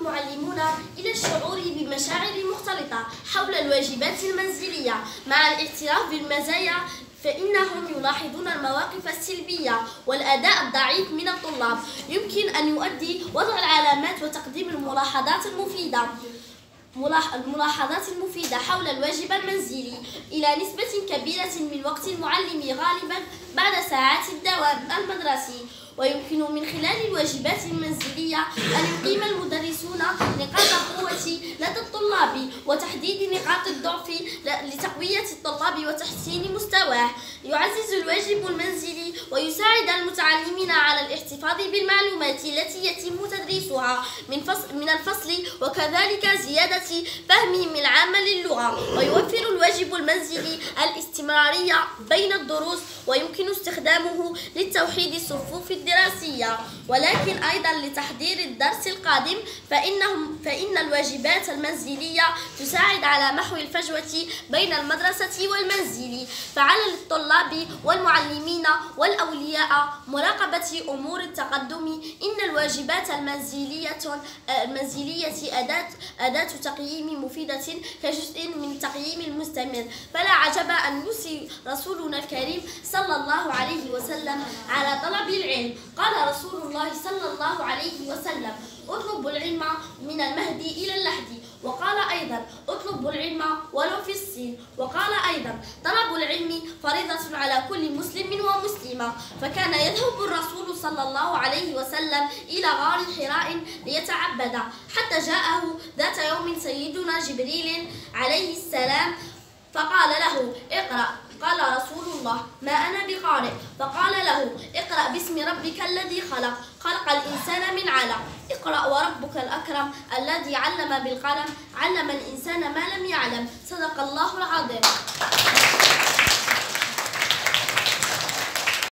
المعلمون إلى الشعور بمشاعر مختلطة حول الواجبات المنزلية. مع الاعتراف بالمزايا فإنهم يلاحظون المواقف السلبية والأداء الضعيف من الطلاب. يمكن أن يؤدي وضع العلامات وتقديم الملاحظات المفيدة. الملاحظات المفيدة حول الواجب المنزلي إلى نسبة كبيرة من وقت المعلم غالبا بعد ساعات الدوام المدرسي. ويمكن من خلال الواجبات المنزلية أن يقيم المدرسون نقاط القوة لدى الطلاب وتحديد نقاط الضعف لتقوية الطلاب وتحسين مستواه. يعزز الواجب المنزلي ويساعد المتعلمين على الاحتفاظ بالمعلومات التي يتم تدريسها من, فصل من الفصل وكذلك زيادة فهمهم العام للغة ويوفر الواجب المنزلي الاستمرارية بين الدروس ويمكن استخدامه للتوحيد الصفوف الدراسية. ولكن أيضا لتحضير الدرس القادم فإنهم فإن الواجبات المنزلية تساعد على محو الفجوة بين المدرسة والمنزل. فعلى الطلاب والمعلمين والأولياء مراقبة أمور التقدم إن الواجبات المنزلية المنزلية أداة أداة تقييم مفيدة كجزء من التقييم المستمر فلا عجب أن يوصي رسولنا الكريم صلى الله عليه وسلم على طلب العلم. قال رسول الله صلى الله عليه وسلم اطلبوا العلم من المهدي إلى اللحد وقال أيضا اطلبوا العلم ولو في الصين. وقال أيضا طلب العلم فريضة على كل مسلم ومسلمة. فكان يذهب الرسول صلى الله عليه وسلم إلى غار حراء ليتعبد. حتى جاءه ذات يوم سيدنا جبريل عليه السلام فقال له اقرأ. قال رسول الله ما أنا بقارئ فقال له اقرأ باسم ربك الذي خلق. خلق الإنسان من علق. اقرأ وربك الأكرم الذي علم بالقلم. علم الإنسان ما لم يعلم. صدق الله العظيم.